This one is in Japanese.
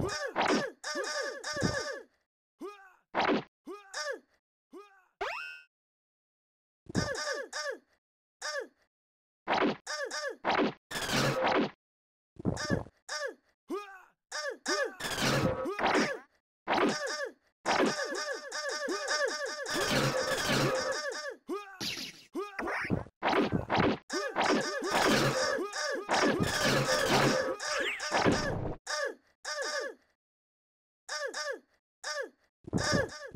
Uh! Uh-uh.